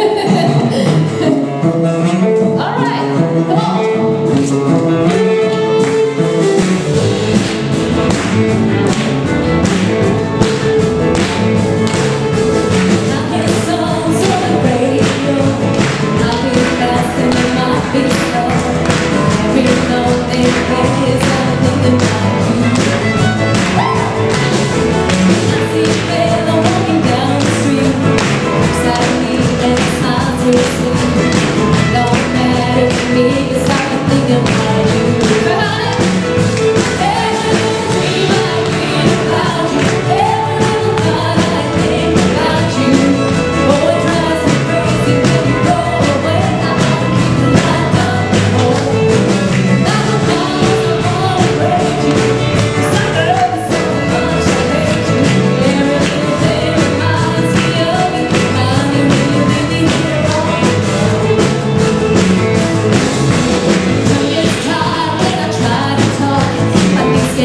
Alright, come. the night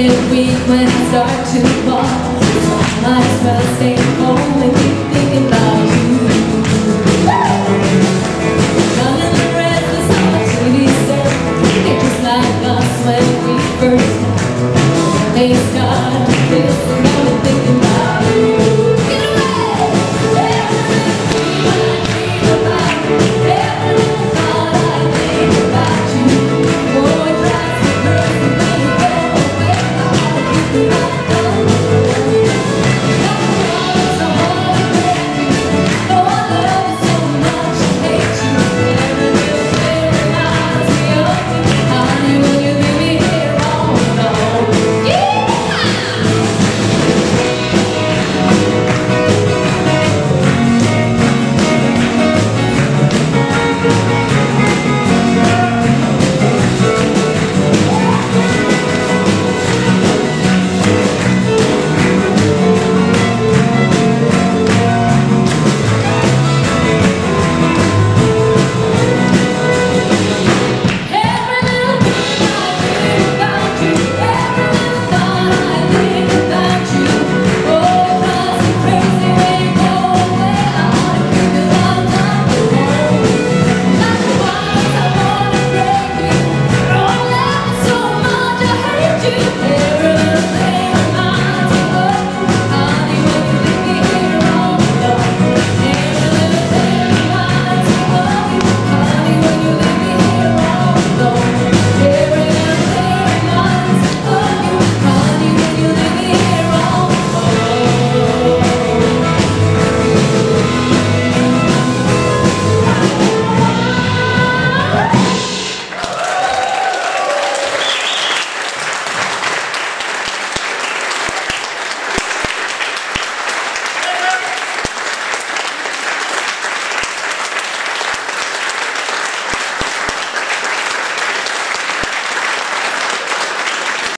weak when I start to fall I might as well stay home and keep thinking about you. The like us when